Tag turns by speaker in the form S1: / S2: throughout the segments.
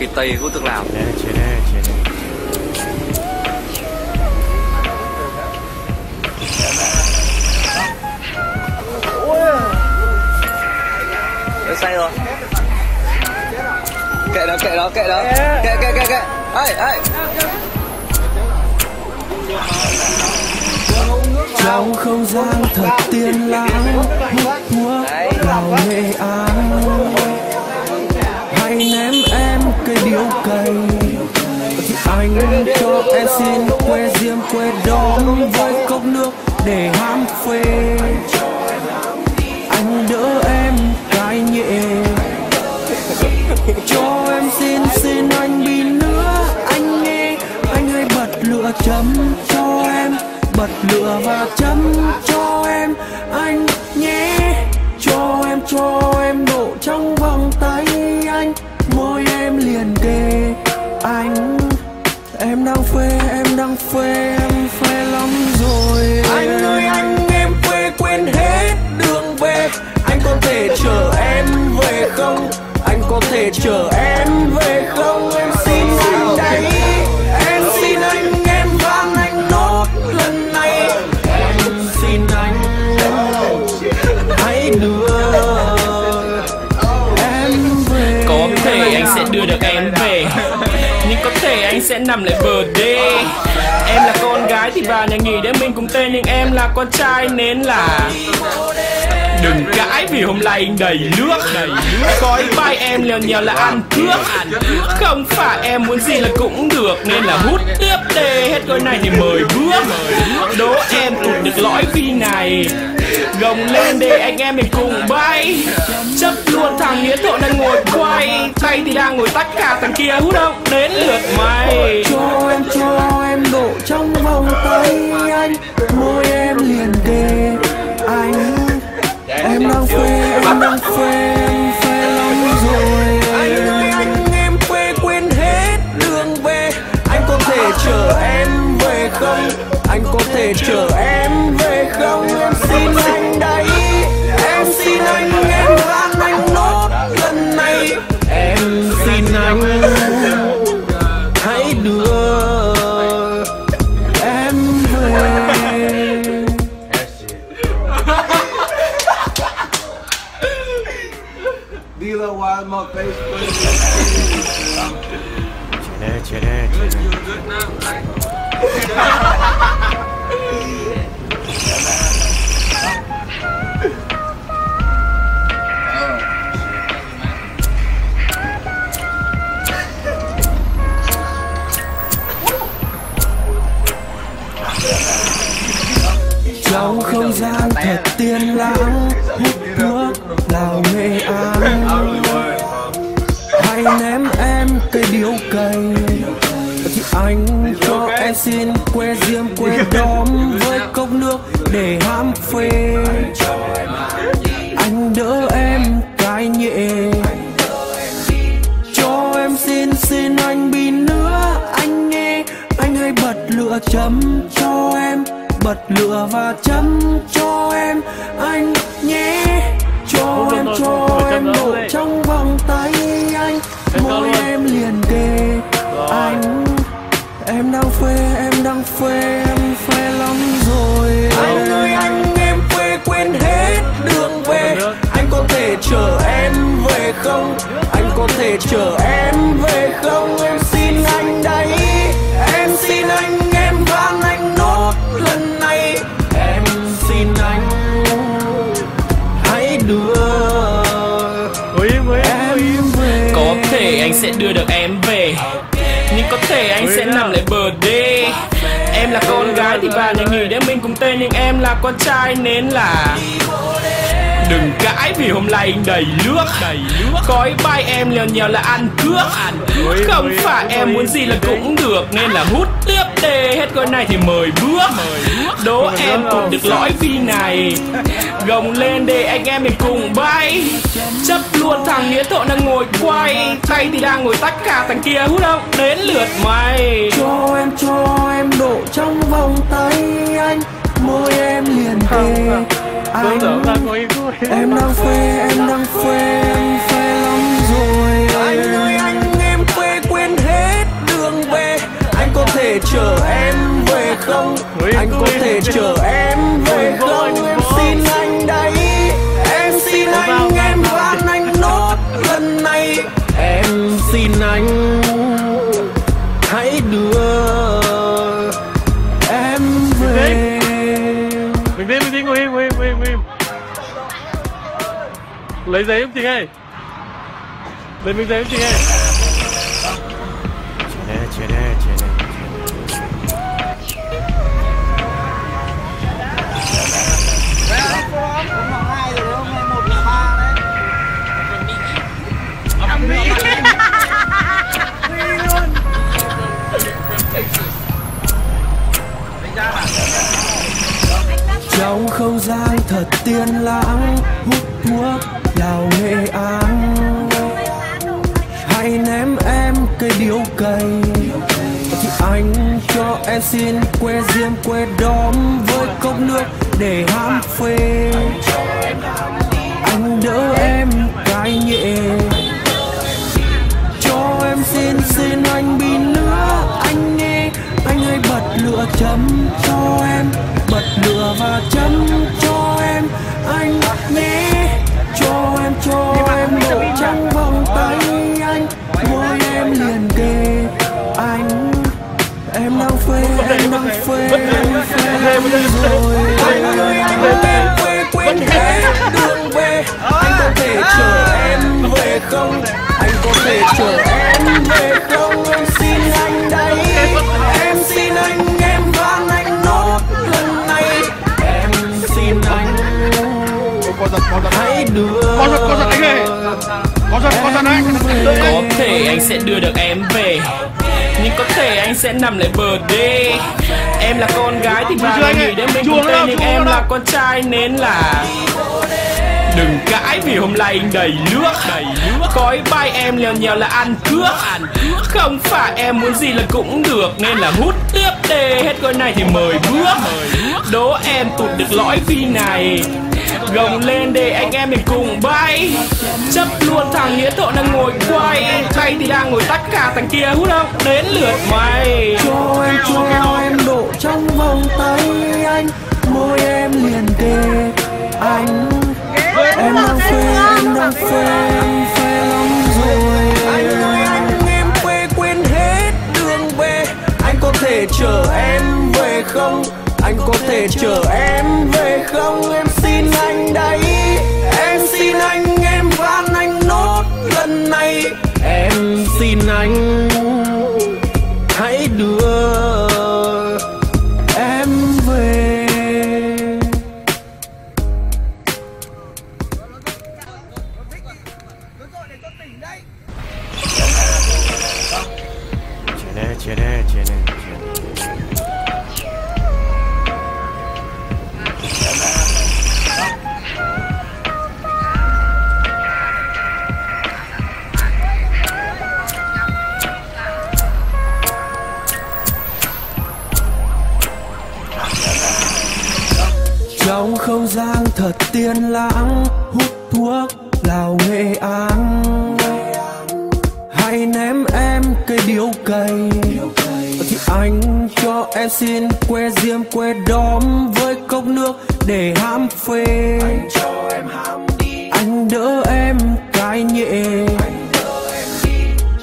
S1: kỳ tây của tương lào.
S2: Chế đây chế đây chế
S1: say rồi. Kệ đó, kệ đó, kệ đó. Kệ, kệ, kệ, kệ Ê, ê.
S3: Trong không gian thật tiên lãng hút thuốc vào nghệ án cây. Thì anh cho em xin quê diêm quê đón với cốc nước để ham phê. Anh đỡ em cái nhẹ. Cho em xin xin anh bi nữa. Anh nghe, anh hãy bật lửa chấm cho em. Bật lửa và chấm cho em. Anh nhé, cho em cho em độ trong vòng tay. Đang phê em đang phê em phê lắm rồi. Anh ơi, anh em quê quên hết đường về. Anh có thể chở em về không? Anh có thể chở em
S4: sẽ nằm lại bờ đê. Em là con gái thì bà nhà nghỉ để mình cùng tên, Nhưng em là con trai nên là Đừng cãi vì hôm nay anh đầy nước. Coi ý bay em lèo nhèo là ăn cướp. Không phải em muốn gì là cũng được, Nên là hút tiếp đê. Hết gói này thì mời bước. Đố em tụt được lõi phi này. Gồng lên để anh em mình cùng bay. Chấp luôn thằng nghĩa thợ đang ngồi quay. Tay thì đang ngồi tách cả thằng kia hút không Đến
S3: lửa điếu cày thì anh cho em xin que diêm que đóm với cốc nước để ham phê. Anh đỡ em cái nhẹ. Cho em xin xin anh bi nữa. Anh nghe anh hãy bật lửa chấm cho em. Bật lửa và chấm cho em. Anh nhé anh môi em liền kề. Anh em đang phê em đang phê em phê lắm rồi. Anh ơi anh em phê quên hết đường về. Anh có thể chở em về không? Anh có thể chở
S4: là con gái thì bà này nghĩ để mình cùng tên, Nhưng em là con trai nên là Đừng cãi vì hôm nay anh đầy nước. Có ý bay em lèo nhèo là ăn cướp. Không phải em muốn gì là cũng được, Nên là hút tiếp đê. Hết gói này thì mời bước. Đố em cũng được lõi phi này. Gồng lên để anh em mình cùng bay chấp luôn thằng nghĩa tội đang ngồi quay. Tay thì đang ngồi tách cả thằng kia hút động đến lượt mày.
S3: Cho em cho em độ trong vòng tay anh. Môi em liền kề anh em đang phê em đang phê em phê lắm rồi. Anh ơi anh em quê quên hết đường về. Anh có thể chở em về không?
S5: Anh có thể chở
S3: em về. không?
S5: Lấy giấy không chị ơi lấy miếng giấy không chị ơi
S2: Chết đây, chết đây, chết đây.
S3: trong không gian thật tiên lãng hút thuốc lào nghệ an, hãy ném em cây điếu cây. thì anh cho em xin quê diêm quê đóm với cốc nước để ham phê đang phê em đang phê em phê. rồi anh ơi anh em quê quên hết đường về anh có thể chờ em về không? Anh có thể chờ em về không? Em xin anh đây. Em xin anh em van anh nốt lần này. Em xin anh. Hãy đưa
S5: có giật có giật anh ơi. Có giật có giật anh.
S4: Có thể anh sẽ đưa được em về Nhưng có thể anh sẽ nằm lại bờ đê. Em là con gái thì bà
S5: anh
S4: nghĩ đến mình
S5: nữa,
S4: tên Nhưng em là con trai nên là Đừng cãi vì hôm nay anh đầy nước. Đầy nước. Cói bay em leo nhèo là ăn cướp. Ăn cướp. Không phải em muốn gì là cũng được Nên là hút tiếp đê. Hết gói này thì mời bước. Đố em tụt được lõi phi này Gồng lên để anh em mình cùng bay. Chấp luôn thằng nghĩa tội đang ngồi quay. Tay thì đang ngồi tất cả thằng kia hút không Đến lượt mày.
S3: Cho em cho em độ trong vòng tay anh. Môi em liền kề anh. Em đang phê em đang phê em phê lắm rồi? Anh ơi anh em quê quên hết đường về. Anh có thể chờ em về không? Anh có thể chờ em về không? Em xin anh đấy. Em xin anh em van anh nốt lần này. Em xin anh hãy đưa em về.
S2: Chết đây, chết đây, chết đây, chết đây.
S3: Trong không gian thật tiên lãng, hút thuốc, lào nghệ áng. Hãy ném em cây điếu cày. Thì anh cho em xin que diêm, que đóm với cốc nước để ham phê. Anh đỡ em cái nhẹ.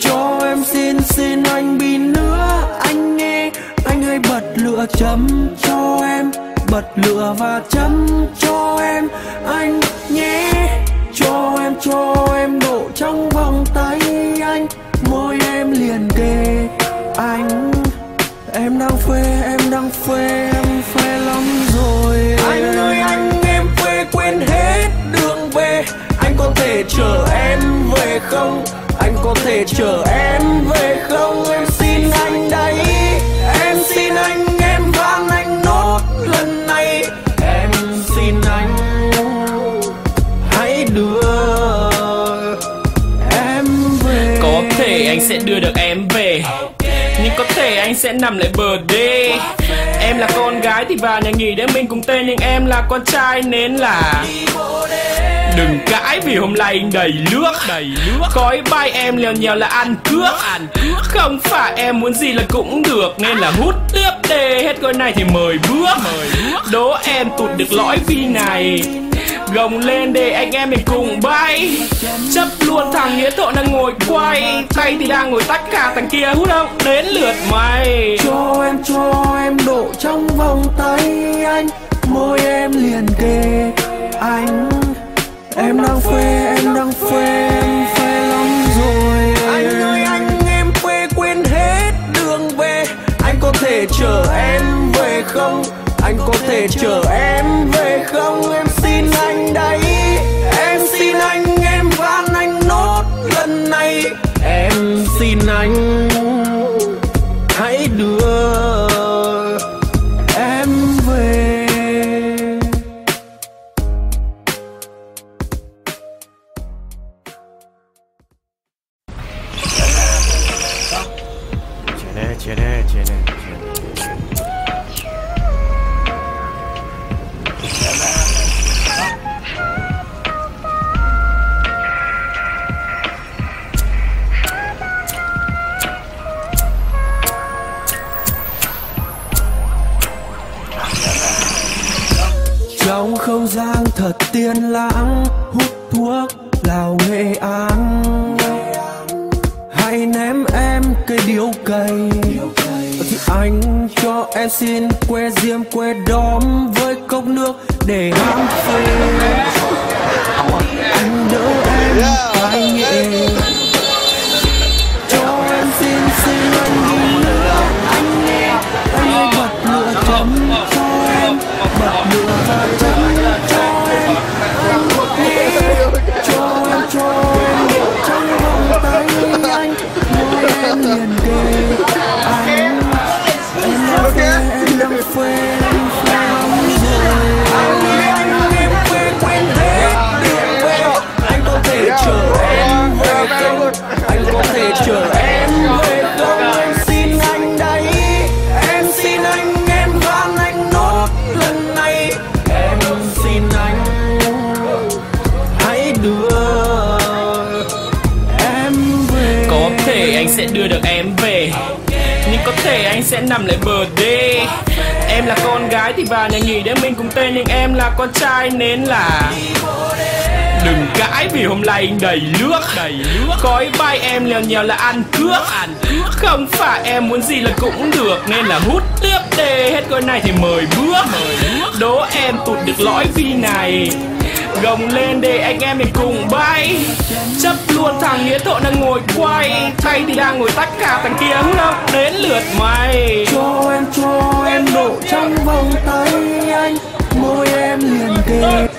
S3: Cho em xin xin anh bình nữa. Anh nghe, anh hãy bật lửa chấm cho em bật lửa và chấm cho em. Anh nhé, cho em cho em độ trong vòng tay anh. Môi em liền kề, anh. Em đang phê, em đang phê, em phê lắm rồi. Anh ơi, anh, em phê quên hết đường về. Anh có thể chờ em về không? Anh có thể chờ em về không? Em xin anh đấy, em xin anh
S4: thể anh sẽ nằm lại bờ đê. Em là con gái thì bà nhà nghỉ để mình cùng tên Nhưng em là con trai nên là Đừng cãi vì hôm nay anh đầy nước. Đầy nước. Cói bay em leo nhèo là ăn cướp. Ăn cướp. Không phải em muốn gì là cũng được Nên là hút tiếp đê. Hết gói này thì mời bước. Đố em tụt được lõi phi này Gồng lên để anh em mình cùng bay. Chấp luôn thằng nghĩa tội đang ngồi quay. Tay thì đang ngồi tất cả thằng kia hút không Đến lượt mày.
S3: Cho em cho em độ trong vòng tay anh. Môi em liền kề anh. Em đang phê, em đang phê, em phê lắm rồi. Anh ơi anh em phê quên hết đường về. Anh có thể chở em về không? Anh có thể chở em về không? Em Em xin anh tiên lãng hút thuốc lào nghệ án hãy ném em cây điếu cày. Thì anh cho em xin que diêm que đóm với cốc nước để ham phê. Anh đỡ em nhẹ cho
S4: sẽ đưa được em về. Nhưng có thể anh sẽ nằm lại bờ đê. Em là con gái thì vào nhà nghỉ để mình cùng tên Nhưng em là con trai nên là Đừng cãi vì hôm nay anh đầy nước. Đầy nước. Khói bay em lèo nhèo là ăn cướp. Ăn cướp. Không phải em muốn gì là cũng được Nên là hút tiếp đê. Hết gói này thì mời bước. Mời bước. Đố em tụt được lõi vi này. Gồng lên để anh em mình cùng bay. Chấp luôn thằng nghĩa tội đang ngồi quay. Tay thì đang ngồi tắt cả thằng kia ngốc đến lượt mày.
S3: Cho em cho em, đổ trong vòng tay anh. Môi em liền kề.